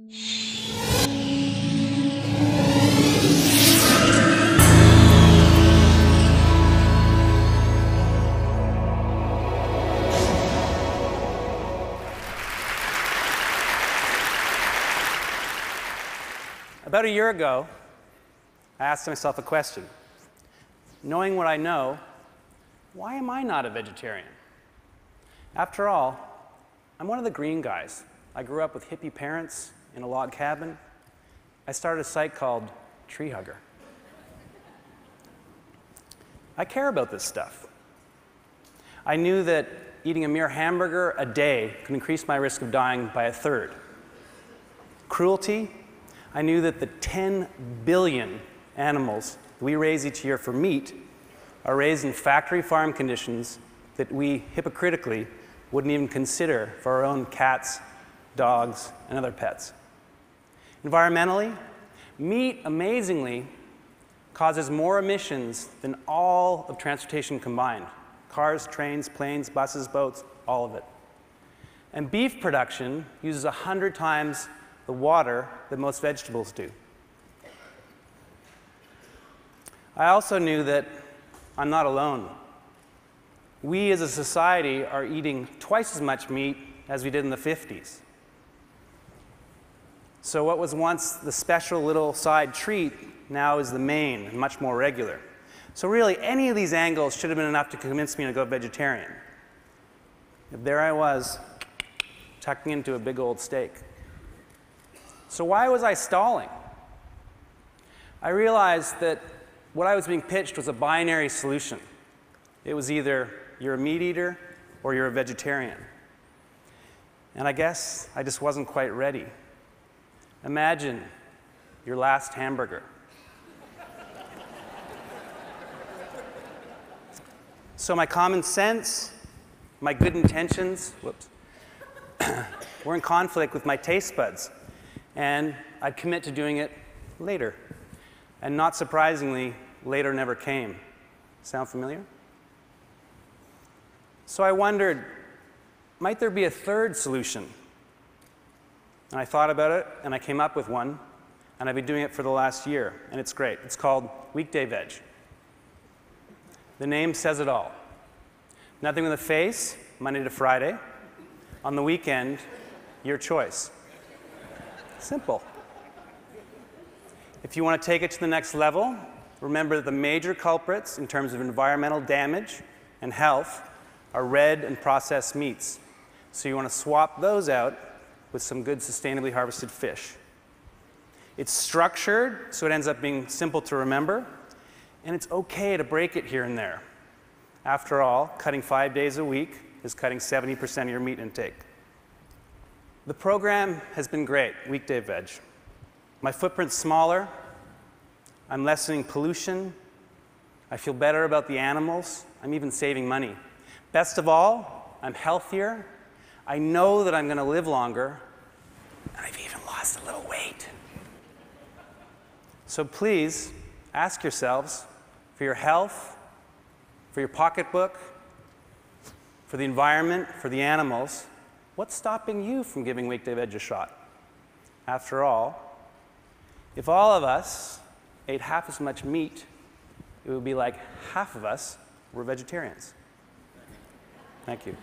About a year ago, I asked myself a question. Knowing what I know, why am I not a vegetarian? After all, I'm one of the green guys. I grew up with hippie parents in a log cabin. I started a site called TreeHugger. I care about this stuff. I knew that eating a mere hamburger a day could increase my risk of dying by a third. Cruelty I knew that the 10 billion animals we raise each year for meat are raised in factory farm conditions that we hypocritically wouldn't even consider for our own cats, dogs, and other pets. Environmentally, meat amazingly causes more emissions than all of transportation combined cars, trains, planes, buses, boats, all of it. And beef production uses 100 times the water that most vegetables do. I also knew that I'm not alone. We as a society are eating twice as much meat as we did in the 50s. So, what was once the special little side treat now is the main much more regular. So, really, any of these angles should have been enough to convince me to go vegetarian. But there I was, tucking into a big old steak. So, why was I stalling? I realized that what I was being pitched was a binary solution. It was either you're a meat eater or you're a vegetarian. And I guess I just wasn't quite ready. Imagine your last hamburger. so, my common sense, my good intentions, whoops, were in conflict with my taste buds and I'd commit to doing it later. And not surprisingly, later never came. Sound familiar? So I wondered, might there be a third solution? And I thought about it, and I came up with one, and I've been doing it for the last year, and it's great. It's called Weekday Veg. The name says it all. Nothing with a face, Monday to Friday. On the weekend, your choice. Simple. If you want to take it to the next level, remember that the major culprits in terms of environmental damage and health are red and processed meats. So you want to swap those out with some good sustainably harvested fish. It's structured so it ends up being simple to remember, and it's okay to break it here and there. After all, cutting five days a week is cutting 70% of your meat intake. The program has been great, Weekday Veg. My footprint's smaller, I'm lessening pollution, I feel better about the animals, I'm even saving money. Best of all, I'm healthier, I know that I'm going to live longer, and I've even lost a little weight. So please ask yourselves for your health, for your pocketbook, for the environment, for the animals, What's stopping you from giving Weekday Veg a shot? After all, if all of us ate half as much meat, it would be like half of us were vegetarians. Thank you.